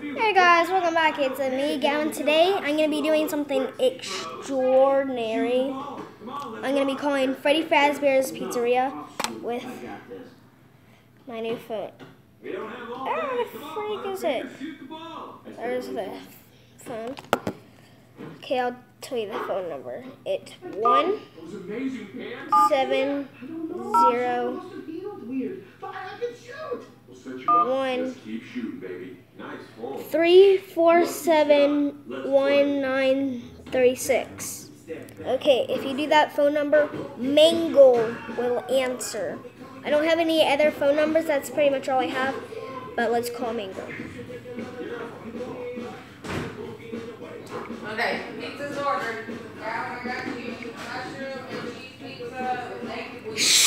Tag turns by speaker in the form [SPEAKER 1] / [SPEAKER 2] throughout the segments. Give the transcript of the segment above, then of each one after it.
[SPEAKER 1] Hey guys, welcome back. It's me, Gavin. Today I'm going to be doing something extraordinary. I'm going to be calling Freddy Fazbear's Pizzeria with my new phone. Ah, Where the freak is it? There's the phone. Okay, I'll tell you the phone number. It's one seven zero one three four seven one nine three six. Okay, if you do that phone number, Mangle will answer. I don't have any other phone numbers. That's pretty much all I have. But let's call Mangle.
[SPEAKER 2] Okay, pizza's ordered. Now I got you mushroom and cheese pizza with naked wheat.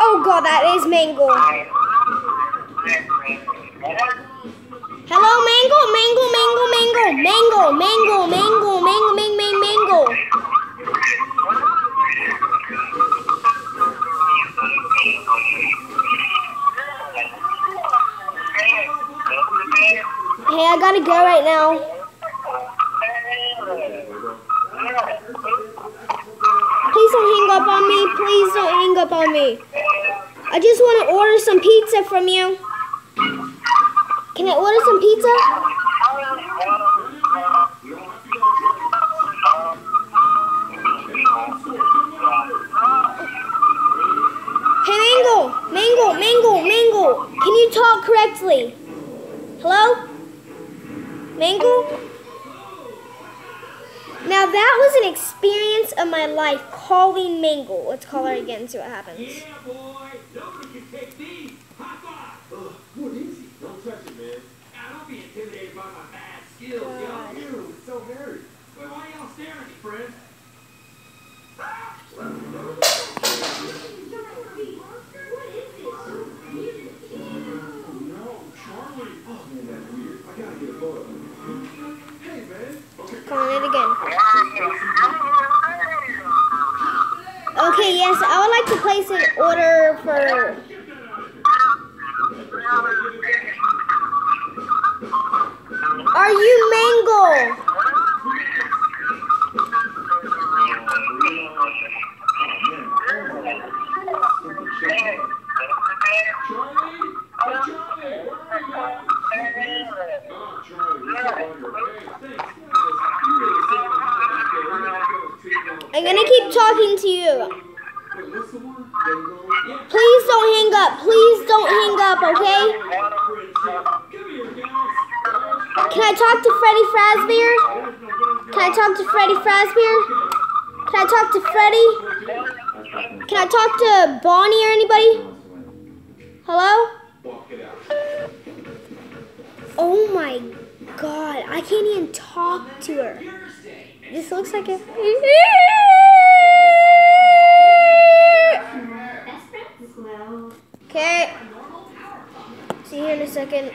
[SPEAKER 1] Oh god, that is Mangle. I gotta go right now. Please don't hang up on me. Please don't hang up on me. I just want to order some pizza from you. Can I order some pizza? Hey, Mango, Mango, Mango, Mango. Can you talk correctly? Hello? Mango? Now that was an experience of my life calling Mangle. Let's call her again and see what happens.
[SPEAKER 3] Yeah, boy. Nobody can take these. High five. Ugh, what is he? Don't touch it, man. Now, don't be intimidated by my bad skills, yo. Ew, it's so hairy. Wait, why y'all staring at me, friend?
[SPEAKER 1] Calling it again. Okay, yes, I would like to place an order for. Are you Mangle?
[SPEAKER 3] Charlie?
[SPEAKER 1] I'm gonna keep talking to you. Please don't hang up. Please don't hang up, okay? Can I talk to Freddy Fazbear? Can I talk to Freddy Fazbear? Can I talk to Freddy? Can I talk to Bonnie or anybody? Hello? Oh my god, I can't even talk to her. This looks like a. Okay. See you here in a second.